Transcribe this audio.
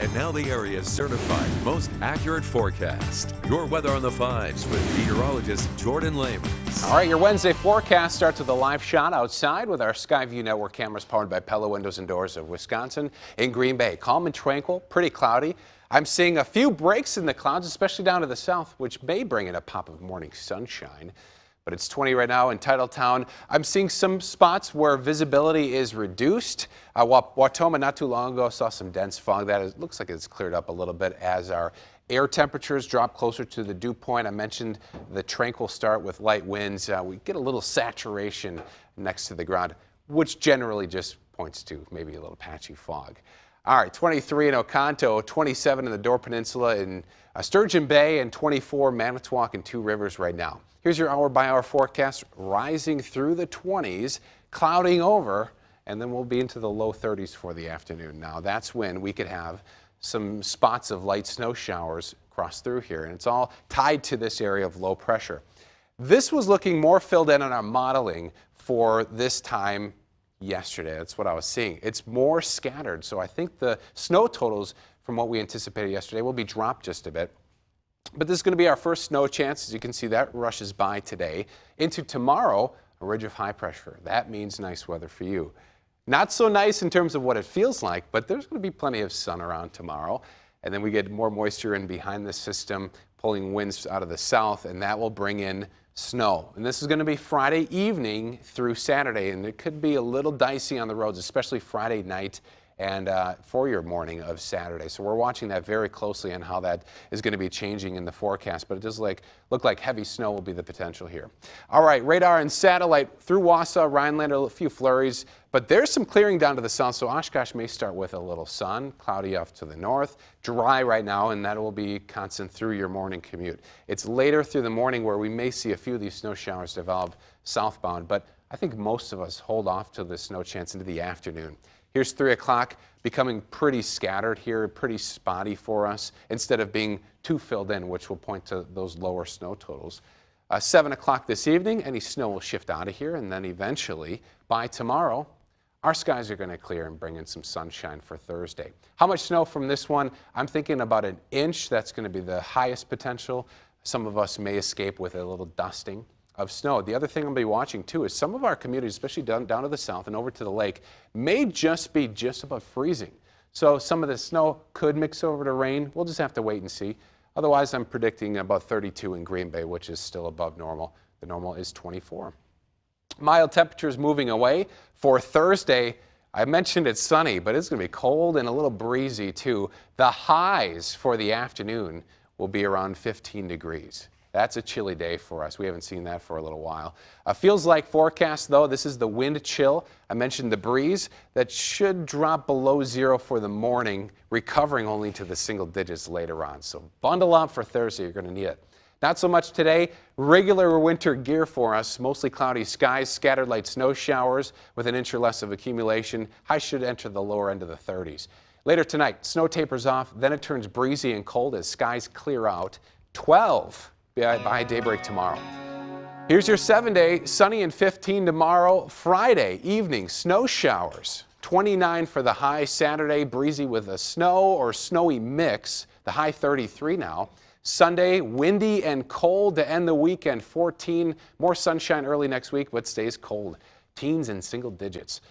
And now the area's certified most accurate forecast. Your weather on the fives with meteorologist Jordan Lehman. All right, your Wednesday forecast starts with a live shot outside with our Skyview Network cameras powered by Pella Windows and Doors of Wisconsin in Green Bay. Calm and tranquil, pretty cloudy. I'm seeing a few breaks in the clouds, especially down to the south, which may bring in a pop of morning sunshine but it's 20 right now in Titletown. I'm seeing some spots where visibility is reduced. Uh, Wautoma not too long ago saw some dense fog. That is, looks like it's cleared up a little bit as our air temperatures drop closer to the dew point. I mentioned the tranquil start with light winds. Uh, we get a little saturation next to the ground, which generally just points to maybe a little patchy fog. All right, 23 in Oconto, 27 in the Door Peninsula in uh, Sturgeon Bay, and 24 Manitowoc and Two Rivers right now. Here's your hour by hour forecast rising through the 20s, clouding over, and then we'll be into the low 30s for the afternoon. Now, that's when we could have some spots of light snow showers cross through here, and it's all tied to this area of low pressure. This was looking more filled in on our modeling for this time yesterday. That's what I was seeing. It's more scattered, so I think the snow totals from what we anticipated yesterday will be dropped just a bit. But this is going to be our first snow chance. As you can see, that rushes by today. Into tomorrow, a ridge of high pressure. That means nice weather for you. Not so nice in terms of what it feels like, but there's going to be plenty of sun around tomorrow. And then we get more moisture in behind the system, pulling winds out of the south, and that will bring in snow. And this is going to be Friday evening through Saturday, and it could be a little dicey on the roads, especially Friday night and uh, for your morning of Saturday. So we're watching that very closely and how that is going to be changing in the forecast. But it does like, look like heavy snow will be the potential here. All right, radar and satellite through Wausau, Rhinelander, a few flurries. But there's some clearing down to the south, so Oshkosh may start with a little sun, cloudy off to the north, dry right now, and that will be constant through your morning commute. It's later through the morning where we may see a few of these snow showers develop southbound, but I think most of us hold off to the snow chance into the afternoon. Here's 3 o'clock becoming pretty scattered here, pretty spotty for us, instead of being too filled in, which will point to those lower snow totals. Uh, 7 o'clock this evening, any snow will shift out of here, and then eventually, by tomorrow, our skies are going to clear and bring in some sunshine for Thursday. How much snow from this one? I'm thinking about an inch. That's going to be the highest potential. Some of us may escape with a little dusting of snow. The other thing I'm be watching too is some of our communities, especially down, down to the south and over to the lake, may just be just above freezing. So some of the snow could mix over to rain. We'll just have to wait and see. Otherwise, I'm predicting about 32 in Green Bay, which is still above normal. The normal is 24. Mild temperatures moving away for Thursday. I mentioned it's sunny, but it's going to be cold and a little breezy too. The highs for the afternoon will be around 15 degrees. That's a chilly day for us. We haven't seen that for a little while. Uh, feels like forecast, though. This is the wind chill. I mentioned the breeze that should drop below zero for the morning, recovering only to the single digits later on. So bundle up for Thursday. You're going to need it. Not so much today. Regular winter gear for us. Mostly cloudy skies, scattered light snow showers with an inch or less of accumulation. High should enter the lower end of the 30s. Later tonight, snow tapers off, then it turns breezy and cold as skies clear out. 12 by daybreak tomorrow. Here's your seven day sunny and 15 tomorrow. Friday evening, snow showers. 29 for the high Saturday, breezy with a snow or snowy mix. The high 33 now. Sunday, windy and cold to end the weekend. 14, more sunshine early next week, but stays cold. Teens in single digits.